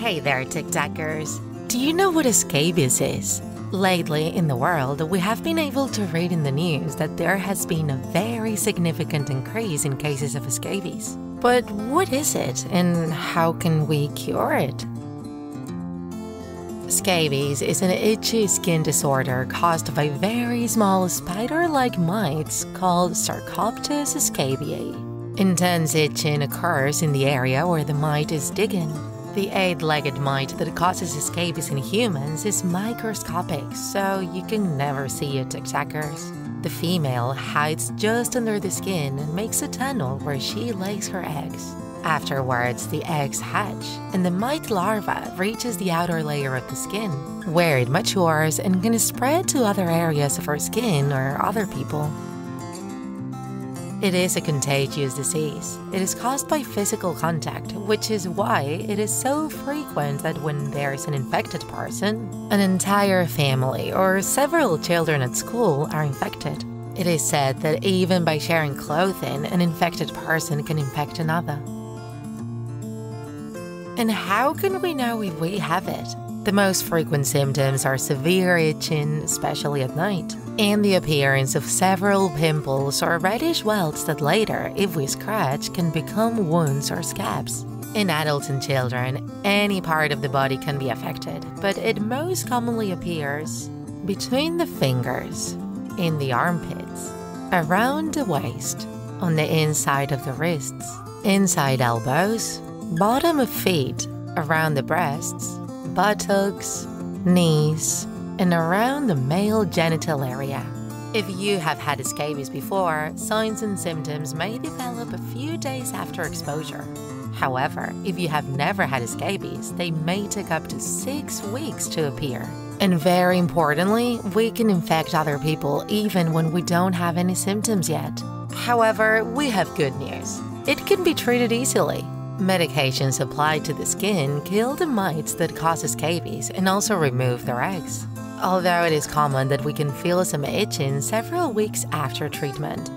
Hey there, TikTakers! Do you know what scabies is? Lately in the world, we have been able to read in the news that there has been a very significant increase in cases of scabies. But what is it and how can we cure it? Scabies is an itchy skin disorder caused by very small spider-like mites called Sarcoptes scabiei. Intense itching occurs in the area where the mite is digging. The eight-legged mite that causes scabies in humans is microscopic, so you can never see it attackers. The female hides just under the skin and makes a tunnel where she lays her eggs. Afterwards, the eggs hatch, and the mite larva reaches the outer layer of the skin, where it matures and can spread to other areas of our skin or other people. It is a contagious disease. It is caused by physical contact, which is why it is so frequent that when there is an infected person, an entire family or several children at school are infected. It is said that even by sharing clothing, an infected person can infect another. And how can we know if we have it? The most frequent symptoms are severe itching, especially at night, and the appearance of several pimples or reddish welts that later, if we scratch, can become wounds or scabs. In adults and children, any part of the body can be affected, but it most commonly appears between the fingers, in the armpits, around the waist, on the inside of the wrists, inside elbows, bottom of feet, around the breasts, buttocks, knees, and around the male genital area. If you have had scabies before, signs and symptoms may develop a few days after exposure. However, if you have never had scabies, they may take up to six weeks to appear. And very importantly, we can infect other people even when we don't have any symptoms yet. However, we have good news. It can be treated easily. Medications applied to the skin kill the mites that cause scabies and also remove their eggs. Although it is common that we can feel some itching several weeks after treatment.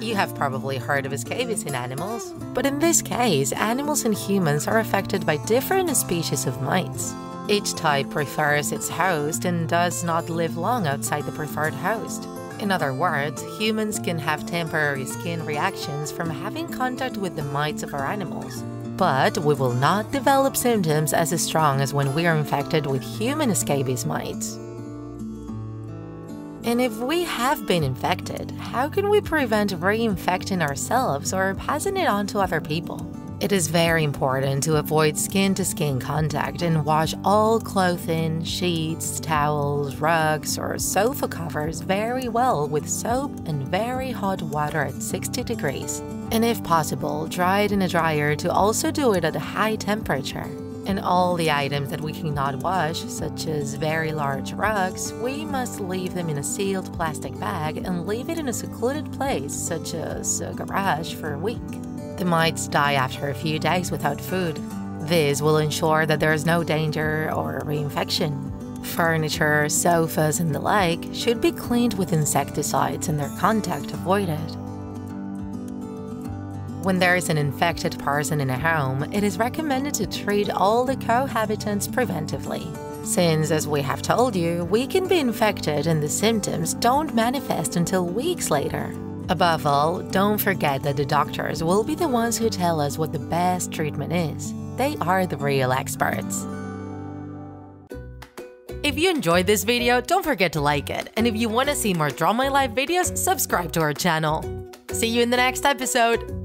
You have probably heard of scabies in animals, but in this case, animals and humans are affected by different species of mites. Each type prefers its host and does not live long outside the preferred host. In other words, humans can have temporary skin reactions from having contact with the mites of our animals, but we will not develop symptoms as strong as when we are infected with human scabies mites. And if we have been infected, how can we prevent reinfecting ourselves or passing it on to other people? It is very important to avoid skin to skin contact and wash all clothing, sheets, towels, rugs, or sofa covers very well with soap and very hot water at 60 degrees. And if possible, dry it in a dryer to also do it at a high temperature. And all the items that we cannot wash, such as very large rugs, we must leave them in a sealed plastic bag and leave it in a secluded place, such as a garage, for a week. The mites die after a few days without food. This will ensure that there is no danger or reinfection. Furniture, sofas, and the like should be cleaned with insecticides and their contact avoided. When there is an infected person in a home, it is recommended to treat all the cohabitants preventively. Since, as we have told you, we can be infected and the symptoms don't manifest until weeks later. Above all, don't forget that the doctors will be the ones who tell us what the best treatment is. They are the real experts. If you enjoyed this video, don't forget to like it. And if you want to see more Draw My Life videos, subscribe to our channel. See you in the next episode!